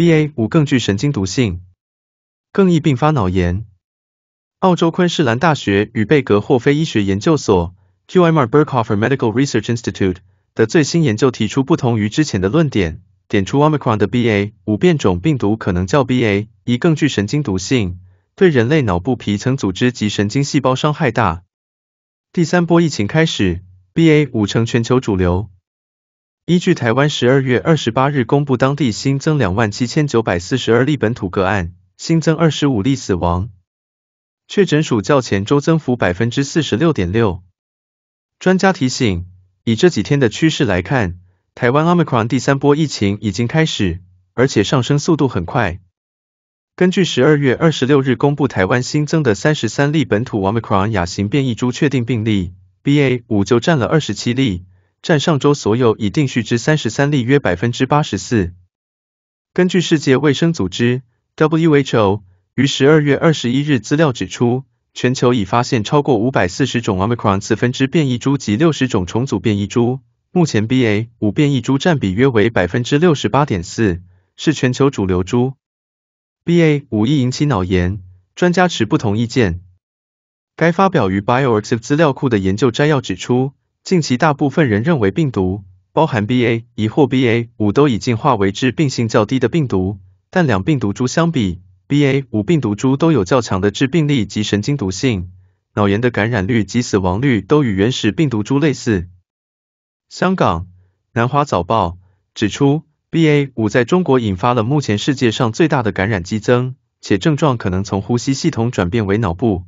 BA 五更具神经毒性，更易并发脑炎。澳洲昆士兰大学与贝格霍菲医学研究所 QIMR b e r k h o f f e r Medical Research Institute 的最新研究提出不同于之前的论点，点出 Omicron 的 BA 五变种病毒可能较 BA 一更具神经毒性，对人类脑部皮层组织及神经细胞伤害大。第三波疫情开始，BA 五成全球主流。依据台湾十二月二十八日公布，当地新增两万七千九百四十二例本土个案，新增二十五例死亡。确诊数较前周增幅百分之四十六点六。专家提醒，以这几天的趋势来看，台湾 Omicron 第三波疫情已经开始，而且上升速度很快。根据十二月二十六日公布台湾新增的三十三例本土 Omicron 亚型变异株确定病例，BA 五就占了二十七例，占上周所有已定序之三十三例约百分之八十四。根据世界卫生组织 WHO。于十二月二十一日，资料指出，全球已发现超过五百四十种 Omicron 次分支变异株及六十种重组变异株。目前 BA 五变异株占比约为百分之六十八点四，是全球主流株。BA 五易引起脑炎，专家持不同意见。该发表于 bioRxiv 资料库的研究摘要指出，近期大部分人认为病毒，包含 BA 一或 BA 五都已进化为致病性较低的病毒，但两病毒株相比，BA 五病毒株都有较强的致病力及神经毒性，脑炎的感染率及死亡率都与原始病毒株类似。香港南华早报指出，BA 五在中国引发了目前世界上最大的感染激增，且症状可能从呼吸系统转变为脑部，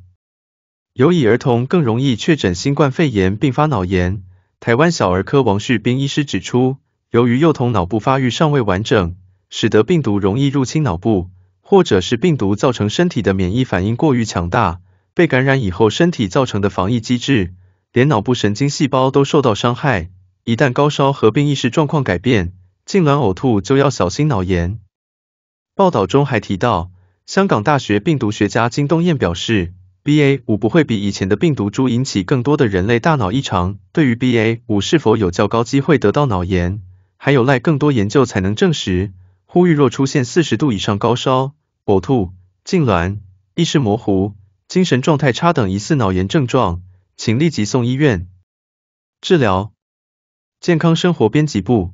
尤以儿童更容易确诊新冠肺炎并发脑炎。台湾小儿科王旭斌医师指出，由于幼童脑部发育尚未完整，使得病毒容易入侵脑部。或者是病毒造成身体的免疫反应过于强大，被感染以后身体造成的防疫机制，连脑部神经细胞都受到伤害。一旦高烧合并意识状况改变，痉挛呕吐，就要小心脑炎。报道中还提到，香港大学病毒学家金东彦表示，BA 五不会比以前的病毒株引起更多的人类大脑异常。对于 BA 五是否有较高机会得到脑炎，还有赖更多研究才能证实。呼吁若出现四十度以上高烧、呕吐、痉挛、意识模糊、精神状态差等疑似脑炎症状，请立即送医院治疗。健康生活编辑部。